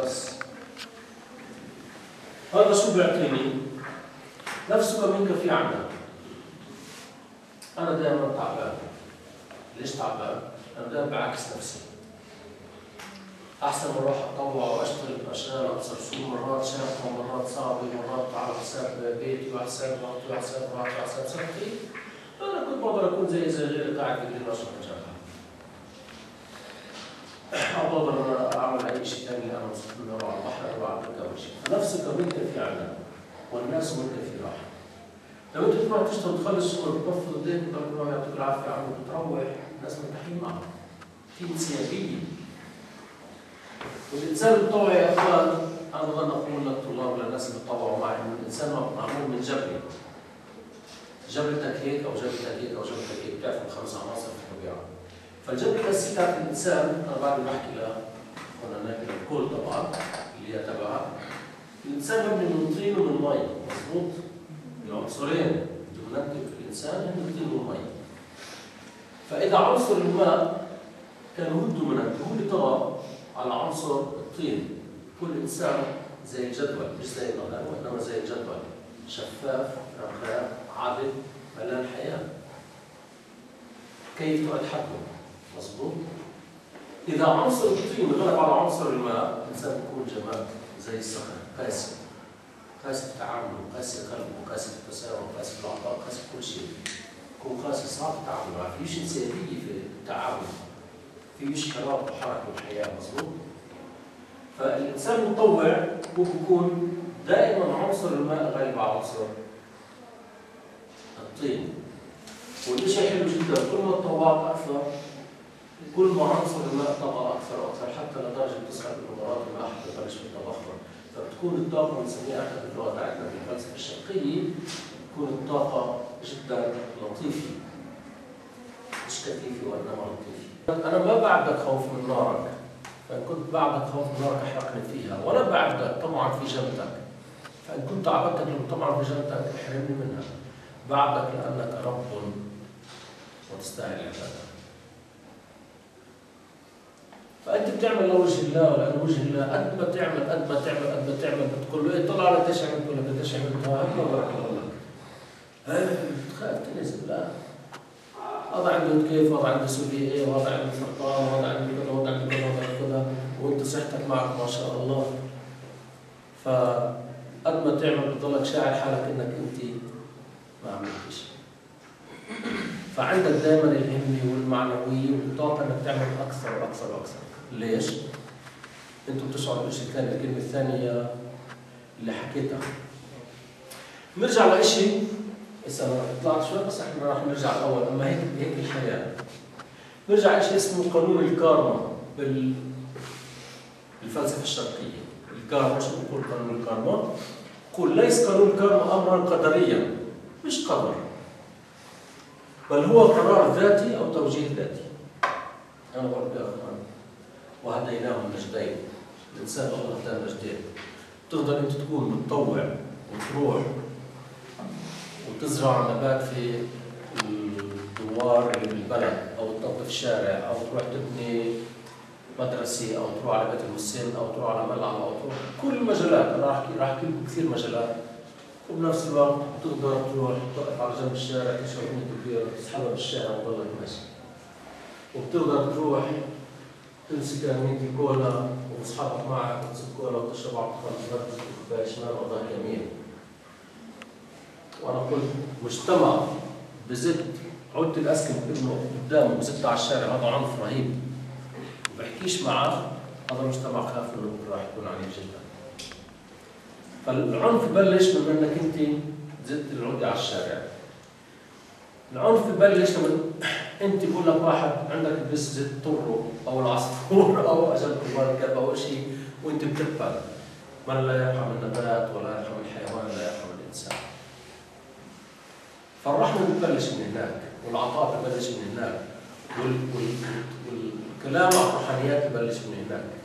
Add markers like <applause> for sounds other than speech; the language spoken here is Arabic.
بس. هذا شو بيعطيني؟ نفس كمين في عنا أنا دائما تعبان. ليش تعبان؟ أنا دائما بعكس نفسي. أحسن ما أروح أتطوع وأشتغل بأشغال أبصر شو مرات شاقة مرات صعبة مرات على حساب بيتي وعلى حساب مرتي وعلى حساب مراتي وعلى حساب صحتي. أنا كنت بقدر أكون زي زي غيري قاعد بالليل وأشرب جنبها أو بقدر أنا أعمل أي شيء ثاني أنا مبسوط منه أروح على البحر أروح على شيء نفس كمية في عنا والناس ملك في راحة. لو أنت تروح تشتغل تخلص شغل ايديك بتقول الله يعطيك العافية عم بتروح الناس مرتاحين معك. في انسيابية. والإنسان المتطوع يا إخوان أنا بظن أقول للطلاب وللناس اللي بتطوعوا معي إنه الإنسان معمول من جبل. جبلتك هيك أو جبلتك هيك أو جبلتك هيك. بتعرف الخمس عناصر في الطبيعة. فالجبل بس تاعت الإنسان أنا بعد بحكي هنا الكل طبعا اللي هي تبعها مبني من طين ومن مي مضبوط العنصرين الدومينانتي في الإنسان هم الطين والمي فإذا عنصر الماء كان هو الدومينانتي هو اللي طغى على عنصر الطين. كل إنسان زي الجدول مش زي الغلاء وإنما زي الجدول شفاف رخاء عابد ملان حياة. كيف حده مظبوط؟ إذا عنصر الطين غلب على عنصر الماء الإنسان بيكون جماد زي الصخر قاسي. قاسي التعامل قاسي قلبه قاسي التسامح قاسي العطاء قاسي كل شيء. يكون قاسي صعب التعامل معه فيش انسيابية في التعامل فيش حرارة وحركة بالحياة مظبوط؟ فالإنسان المتطوع هو بيكون دائما عنصر الماء غالب على عنصر الطين. والشيء حلو جدا كل ما تطوعت أكثر كل ما عنصر الماء طغى أكثر وأكثر حتى لدرجة تصعد المرات الماء حتى تبلش بالتبخر فبتكون الطاقة بنسميها إحنا باللغة بتاعتنا في الفلسفة الشرقية تكون الطاقة جدا لطيفة مش كثيفة وإنما لطيفة. أنا ما بعدك خوف من نارك فإن كنت بعدك خوف من نارك احرقني فيها. ولا بعدك طمعا في جنتك. فإن كنت عبدتك طمعا في جنتك احرمني منها. بعدك لأنك رب وتستاهل العبادة. فأنت بتعمل لوجه الله ولان وجه الله. قد ما تعمل قد ما تعمل قد ما تعمل. بتقول له إيه؟ طلع على قديش عملت ولا قديش عملت هاي بارك الله لك بتخاف تنزل لا. هذا عنده كيف؟ هذا عنده سوري إيه وهذا عنده سرطان وهذا عنده كذا وهذا عنده كذا وهذا عنده كذا. وأنت صحتك معك ما شاء الله. فقد ما تعمل بتضلك شاعر حالك إنك أنت ما عملت شيء فعندك دائما الهمة والمعنوية والطاقه إنك تعمل أكثر وأكثر وأكثر. ليش؟ أنتم بتشعروا بشيء ثاني الكلمة الثانية اللي حكيتها. نرجع لشيء هسه طلعت شوي بس إحنا راح نرجع الأول أما هيك هيك الحياة. نرجع لشيء اسمه قانون الكارما بال بالفلسفة الشرقية. الكارما شو بقول قانون الكارما؟ بقول ليس قانون الكارما امرا قدريا مش قدر بل هو قرار ذاتي أو توجيه ذاتي. أنا وربي اخوان وهديناه النجدين. الإنسان الله هداه النجدين. تقدر أنت تكون متطوع وتروح وتزرع نبات في الدوار اللي بالبلد أو تنظف الشارع أو تروح تبني مدرسة أو تروح على بيت المسن أو تروح على ملعب أو تروح كل المجالات. أنا راح احكي راح لكم كثير مجالات. وبنفس الوقت تقدر تروح تقف على جنب الشارع تشرب منه كبير تسحبها بالشارع وتضلك ماشي. وبتقدر تروح تمسك مية كولا واصحابك معك وتمسك كولا وتشرب على الخمر كوبايه شمال وضعك يمين وأنا قلت مجتمع بزت عدت الأسكن ابنه قدامه بزت على الشارع هذا عنف رهيب. وبحكيش معه هذا مجتمع خاف انه راح يكون عنيف جدا. فالعنف بلش من إنك أنت زدت العودة على الشارع. العنف ببلش لما أنت بقول لك واحد عندك بس طره أو العصفور <laughs> أو أجل الكلب أو شيء وأنت بتقبل. من لا يرحم النبات ولا يرحم الحيوان لا يرحم الإنسان. فالرحمة بتبلش من هناك والعطاء ببلش من هناك وال... وال... والكلام عن الروحانيات ببلش من هناك.